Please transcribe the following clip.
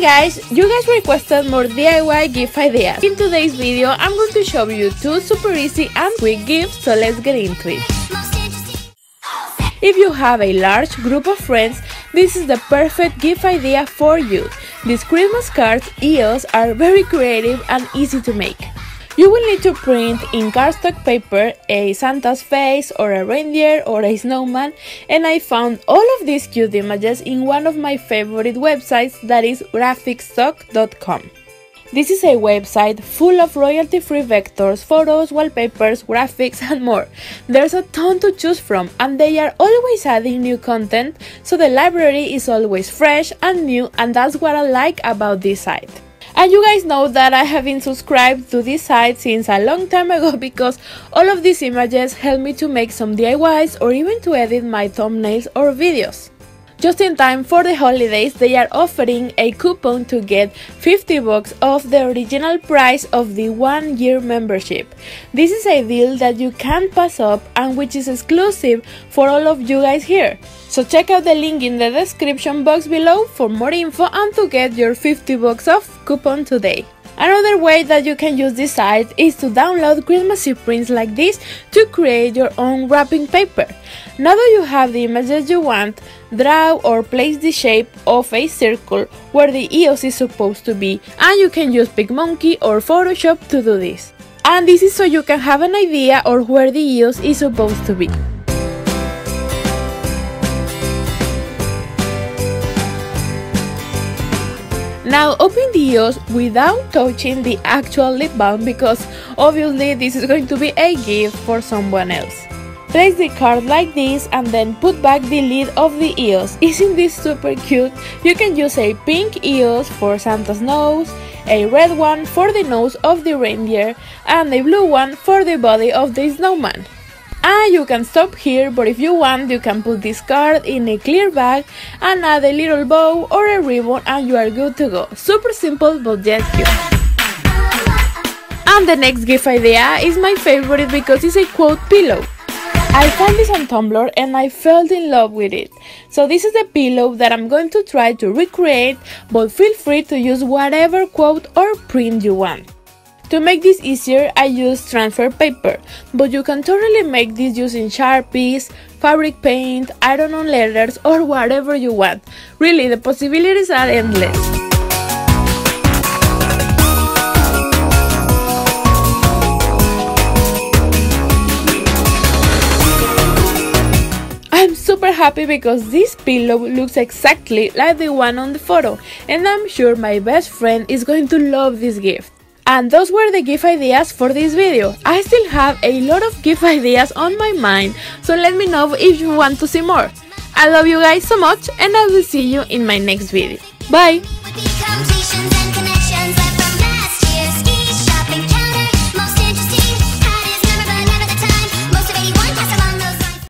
guys, you guys requested more DIY gift ideas. In today's video, I'm going to show you two super easy and quick gifts, so let's get into it. If you have a large group of friends, this is the perfect gift idea for you. These Christmas cards EOS are very creative and easy to make. You will need to print in cardstock paper a Santa's face or a reindeer or a snowman and I found all of these cute images in one of my favorite websites that is graphicstock.com. This is a website full of royalty free vectors, photos, wallpapers, graphics, and more. There's a ton to choose from, and they are always adding new content, so the library is always fresh and new, and that's what I like about this site. And you guys know that I have been subscribed to this site since a long time ago because all of these images help me to make some DIYs or even to edit my thumbnails or videos. Just in time for the holidays, they are offering a coupon to get 50 bucks off the original price of the one year membership. This is a deal that you can't pass up and which is exclusive for all of you guys here. So check out the link in the description box below for more info and to get your 50 bucks off coupon today. Another way that you can use this site is to download Christmassy prints like this to create your own wrapping paper. Now that you have the images you want, draw or place the shape of a circle where the EOS is supposed to be and you can use PicMonkey or Photoshop to do this. And this is so you can have an idea of where the EOS is supposed to be. Now open the EOS without touching the actual lip balm because obviously this is going to be a gift for someone else. Place the card like this and then put back the lid of the EOS. Isn't this super cute? You can use a pink EOS for Santa's nose, a red one for the nose of the reindeer, and a blue one for the body of the snowman. And you can stop here, but if you want, you can put this card in a clear bag and add a little bow or a ribbon and you are good to go. Super simple, but just cute. And the next gift idea is my favorite because it's a quote pillow. I found this on Tumblr and I fell in love with it. So this is the pillow that I'm going to try to recreate, but feel free to use whatever quote or print you want. To make this easier, I use transfer paper, but you can totally make this using Sharpies, fabric paint, iron-on letters, or whatever you want. Really, the possibilities are endless. I'm super happy because this pillow looks exactly like the one on the photo and I'm sure my best friend is going to love this gift. And those were the gift ideas for this video. I still have a lot of gift ideas on my mind, so let me know if you want to see more. I love you guys so much and I will see you in my next video. Bye!